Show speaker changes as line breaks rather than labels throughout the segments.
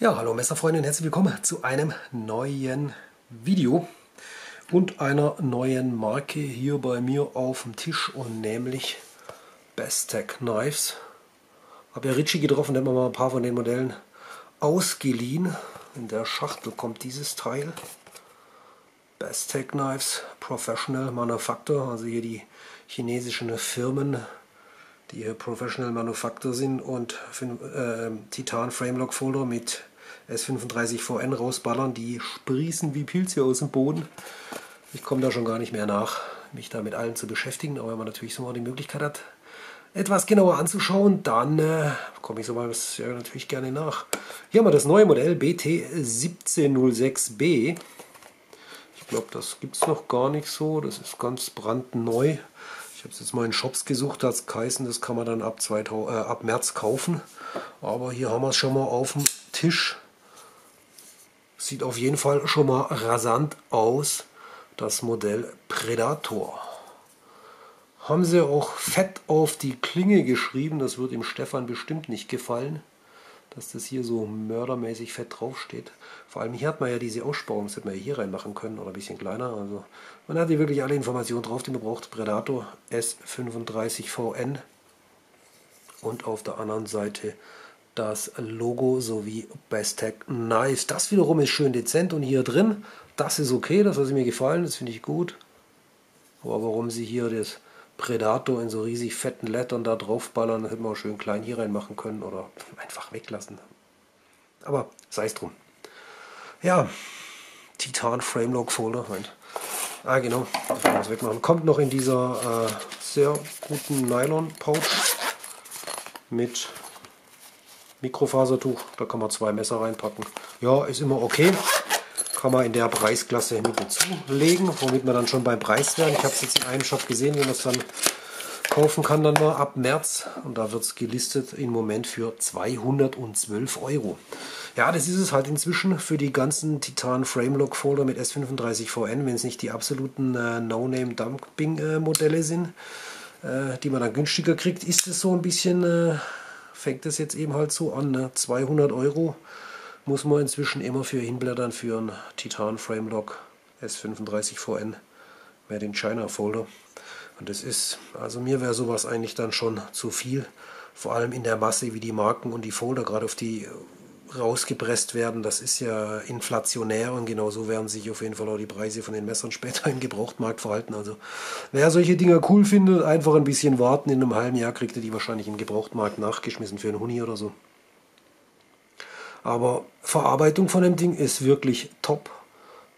Ja, hallo Messerfreunde und herzlich willkommen zu einem neuen Video und einer neuen Marke hier bei mir auf dem Tisch und nämlich Bestech Knives. Habe ja Ritchie getroffen, der hat mir mal ein paar von den Modellen ausgeliehen. In der Schachtel kommt dieses Teil. Bestech Knives Professional Manufacture, also hier die chinesischen Firmen, die hier Professional Manufacture sind und äh, Titan Framelock Folder mit S35VN rausballern, die sprießen wie Pilze aus dem Boden. Ich komme da schon gar nicht mehr nach, mich da mit allen zu beschäftigen, aber wenn man natürlich so mal die Möglichkeit hat, etwas genauer anzuschauen, dann äh, komme ich sowas ja natürlich gerne nach. Hier haben wir das neue Modell BT1706B. Ich glaube, das gibt es noch gar nicht so. Das ist ganz brandneu. Ich habe es jetzt mal in Shops gesucht, das Kaisen, das kann man dann ab, 2000, äh, ab März kaufen. Aber hier haben wir es schon mal auf dem Tisch. Sieht auf jeden Fall schon mal rasant aus, das Modell Predator. Haben sie auch fett auf die Klinge geschrieben, das wird dem Stefan bestimmt nicht gefallen, dass das hier so mördermäßig fett draufsteht. Vor allem hier hat man ja diese Aussparung, das hätte man ja hier reinmachen können oder ein bisschen kleiner. Also man hat hier wirklich alle Informationen drauf, die man braucht. Predator S35VN und auf der anderen Seite das Logo sowie Bestech Nice. Das wiederum ist schön dezent und hier drin, das ist okay, das hat mir gefallen, das finde ich gut. Aber warum sie hier das Predator in so riesig fetten Lettern da draufballern, hätten wir auch schön klein hier reinmachen können oder einfach weglassen. Aber sei es drum. Ja, Titan Framelock Folder. Ah genau, das wegmachen. Kommt noch in dieser äh, sehr guten Nylon Pouch mit Mikrofasertuch, da kann man zwei Messer reinpacken. Ja, ist immer okay. Kann man in der Preisklasse mit dazulegen, womit man dann schon beim Preis wären. Ich habe es jetzt in einem Shop gesehen, wie man es dann kaufen kann, dann mal ab März. Und da wird es gelistet im Moment für 212 Euro. Ja, das ist es halt inzwischen für die ganzen Titan Framelock Folder mit S35VN, wenn es nicht die absoluten äh, No-Name-Dumping-Modelle sind, äh, die man dann günstiger kriegt, ist es so ein bisschen äh, fängt es jetzt eben halt so an. Ne? 200 Euro muss man inzwischen immer für hinblättern für einen Titan Framelock S35VN Made in China Folder. Und das ist, also mir wäre sowas eigentlich dann schon zu viel. Vor allem in der Masse, wie die Marken und die Folder gerade auf die rausgepresst werden, das ist ja inflationär und genauso werden sich auf jeden Fall auch die Preise von den Messern später im Gebrauchtmarkt verhalten. Also wer solche Dinger cool findet, einfach ein bisschen warten. In einem halben Jahr kriegt ihr die wahrscheinlich im Gebrauchtmarkt nachgeschmissen für einen Huni oder so. Aber Verarbeitung von dem Ding ist wirklich top.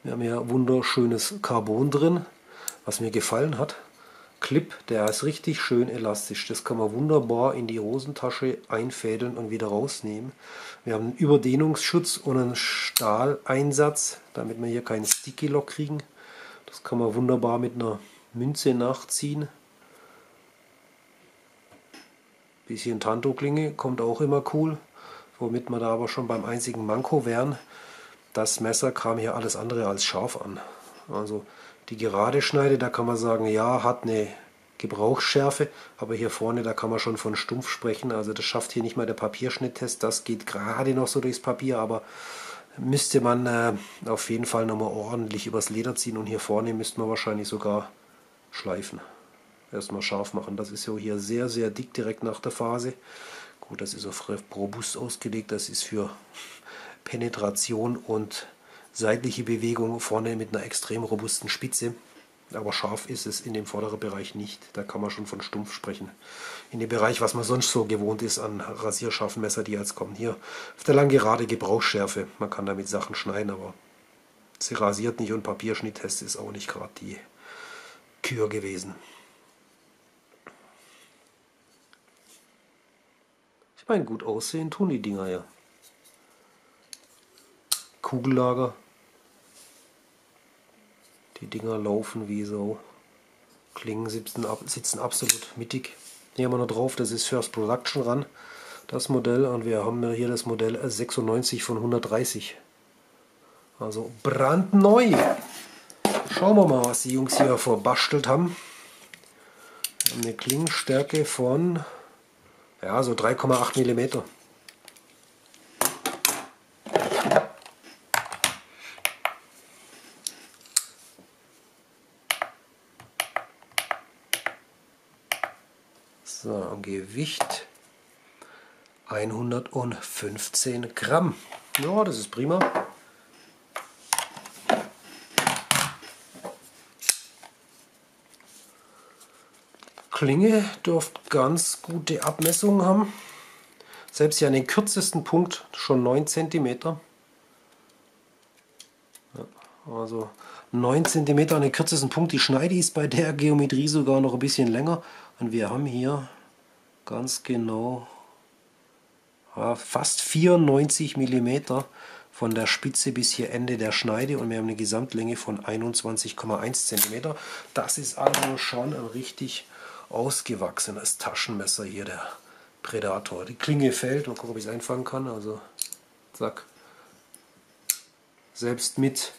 Wir haben ja wunderschönes Carbon drin, was mir gefallen hat. Clip, der ist richtig schön elastisch. Das kann man wunderbar in die Hosentasche einfädeln und wieder rausnehmen. Wir haben einen Überdehnungsschutz und einen Stahleinsatz, damit wir hier keinen Sticky Lock kriegen. Das kann man wunderbar mit einer Münze nachziehen. Bisschen Tanto-Klinge kommt auch immer cool, womit wir da aber schon beim einzigen Manko wären. Das Messer kam hier alles andere als scharf an. Also die gerade Schneide, da kann man sagen, ja, hat eine Gebrauchsschärfe, aber hier vorne, da kann man schon von stumpf sprechen. Also das schafft hier nicht mal der Papierschnitttest, das geht gerade noch so durchs Papier, aber müsste man äh, auf jeden Fall nochmal ordentlich übers Leder ziehen und hier vorne müsste man wahrscheinlich sogar schleifen. Erstmal scharf machen. Das ist ja hier sehr, sehr dick direkt nach der Phase. Gut, das ist auf robust ausgelegt, das ist für Penetration und seitliche Bewegung vorne mit einer extrem robusten Spitze. Aber scharf ist es in dem vorderen Bereich nicht. Da kann man schon von stumpf sprechen. In dem Bereich, was man sonst so gewohnt ist an rasierscharfen Messer, die jetzt kommen. Hier auf der langen Gerade Gebrauchsschärfe. Man kann damit Sachen schneiden, aber sie rasiert nicht und Papierschnitttest ist auch nicht gerade die Kür gewesen. Ich meine, gut aussehen tun die Dinger ja. Kugellager. Die Dinger laufen wie so. Klingen sitzen, sitzen absolut mittig. Hier haben wir noch drauf, das ist First Production ran, das Modell. Und wir haben hier das Modell 96 von 130. Also brandneu. Schauen wir mal, was die Jungs hier verbastelt haben. Eine Klingenstärke von ja, so 3,8 mm. So, Gewicht 115 Gramm. Ja, das ist prima. Klinge dürfte ganz gute Abmessungen haben. Selbst hier an den kürzesten Punkt schon 9 cm. Also 9 cm an den kürzesten Punkt. Die Schneide ist bei der Geometrie sogar noch ein bisschen länger. Und wir haben hier ganz genau fast 94 mm von der Spitze bis hier Ende der Schneide und wir haben eine Gesamtlänge von 21,1 cm. Das ist also schon ein richtig ausgewachsenes Taschenmesser hier, der Predator. Die Klinge fällt, mal gucken, ob ich es einfangen kann. Also, zack. Selbst mit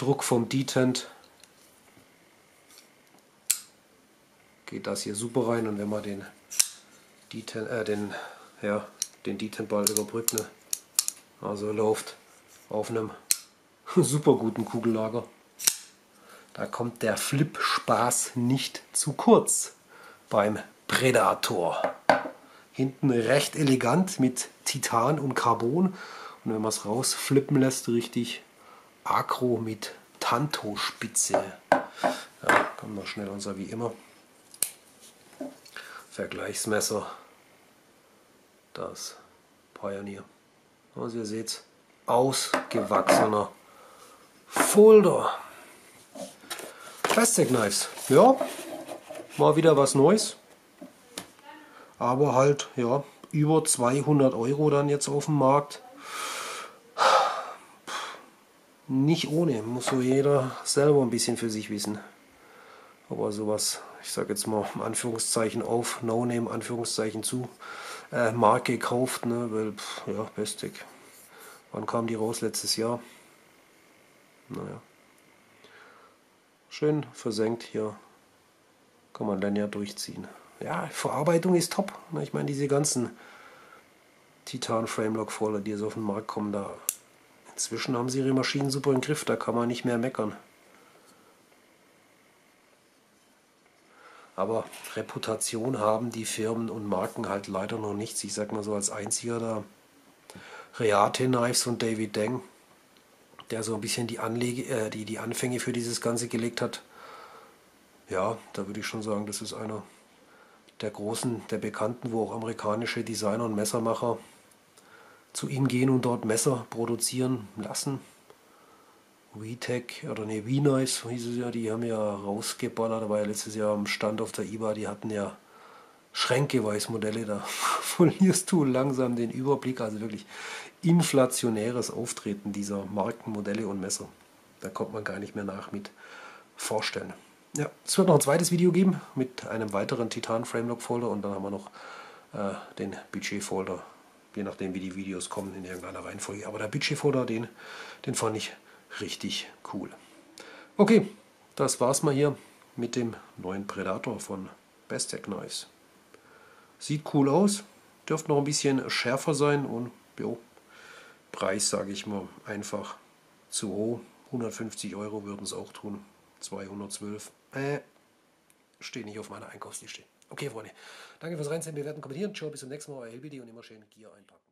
Druck vom Detent geht das hier super rein und wenn man den Detent, äh, den, ja, den Detent-Ball überbrückt, ne? also läuft auf einem super guten Kugellager. Da kommt der Flip-Spaß nicht zu kurz beim Predator. Hinten recht elegant mit Titan und Carbon. Und wenn man es rausflippen lässt, richtig Acro mit Tanto-Spitze. Ja, kommt noch schnell unser wie immer. Vergleichsmesser. Das Pioneer. Also ihr seht, ausgewachsener Folder. Plastic Knives. Ja, Mal wieder was Neues. Aber halt, ja, über 200 Euro dann jetzt auf dem Markt. Nicht ohne, muss so jeder selber ein bisschen für sich wissen. Aber sowas, ich sag jetzt mal Anführungszeichen auf, No-Name, Anführungszeichen zu, äh, Marke kauft, ne, weil, pff, ja, bestig. Wann kam die raus? Letztes Jahr. Naja. Schön versenkt hier kann man dann ja durchziehen. Ja, Verarbeitung ist top. Ich meine, diese ganzen Titan Framelock Folder, die jetzt auf den Markt kommen, da inzwischen haben sie ihre Maschinen super im Griff, da kann man nicht mehr meckern. Aber Reputation haben die Firmen und Marken halt leider noch nichts. Ich sag mal so als einziger da Reate Knives und David Deng, der so ein bisschen die, Anlege, äh, die, die Anfänge für dieses Ganze gelegt hat ja, da würde ich schon sagen, das ist einer der großen, der bekannten, wo auch amerikanische Designer und Messermacher zu ihm gehen und dort Messer produzieren lassen. WeTech oder ne, WeNice hieß es ja, die haben ja rausgeballert, war ja letztes Jahr am Stand auf der IBA, die hatten ja Schränkeweis-Modelle, da verlierst du langsam den Überblick, also wirklich inflationäres Auftreten dieser Markenmodelle und Messer. Da kommt man gar nicht mehr nach mit vorstellen. Ja, es wird noch ein zweites Video geben mit einem weiteren Titan Framelock Folder und dann haben wir noch äh, den Budget Folder, je nachdem wie die Videos kommen in irgendeiner Reihenfolge. Aber der Budget Folder, den, den fand ich richtig cool. Okay, das war's mal hier mit dem neuen Predator von Bestech Knives. Sieht cool aus, dürfte noch ein bisschen schärfer sein und jo, Preis sage ich mal einfach zu hoch. 150 Euro würden es auch tun. 212. Äh, steht nicht auf meiner Einkaufsliste. Okay, Freunde. Danke fürs Reinsehen, bewerten, kommentieren. Ciao, bis zum nächsten Mal. Euer LBD und immer schön Gier einpacken.